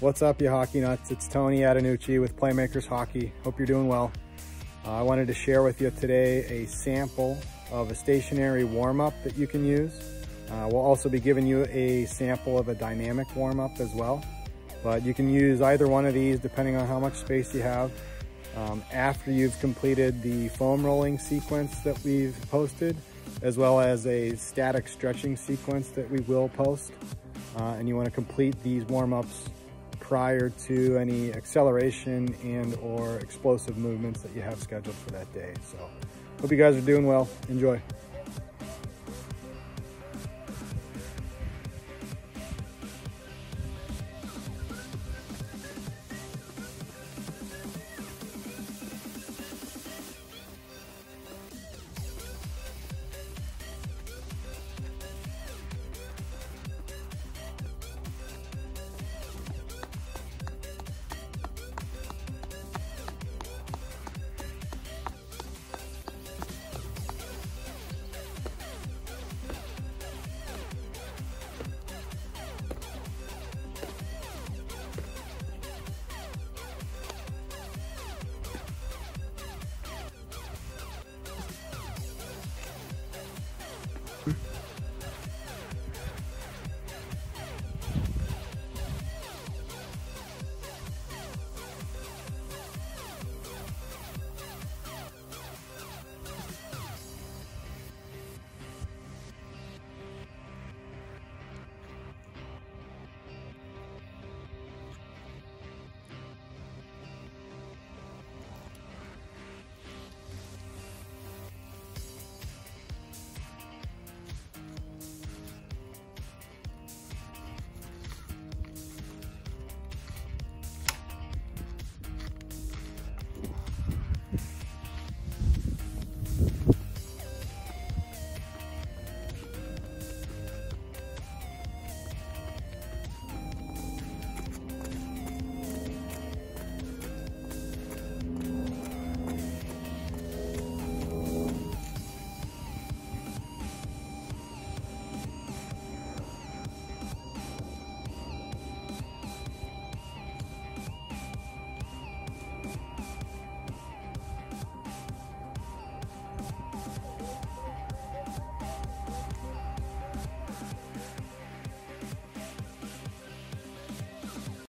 What's up, you hockey nuts? It's Tony Adanucci with Playmakers Hockey. Hope you're doing well. Uh, I wanted to share with you today a sample of a stationary warm-up that you can use. Uh, we'll also be giving you a sample of a dynamic warm-up as well. But you can use either one of these depending on how much space you have. Um, after you've completed the foam rolling sequence that we've posted, as well as a static stretching sequence that we will post. Uh, and you wanna complete these warm-ups prior to any acceleration and or explosive movements that you have scheduled for that day. So hope you guys are doing well. Enjoy.